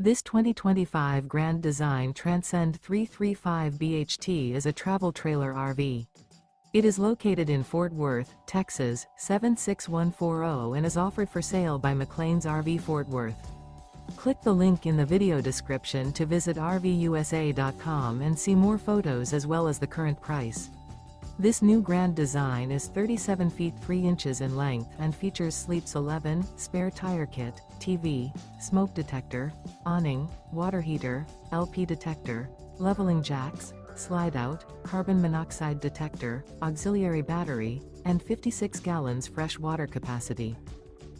This 2025 Grand Design Transcend 335 BHT is a travel trailer RV. It is located in Fort Worth, Texas, 76140 and is offered for sale by McClain's RV Fort Worth. Click the link in the video description to visit RVUSA.com and see more photos as well as the current price. This new grand design is 37 feet 3 inches in length and features Sleeps 11, spare tire kit, TV, smoke detector, awning, water heater, LP detector, leveling jacks, slide out, carbon monoxide detector, auxiliary battery, and 56 gallons fresh water capacity.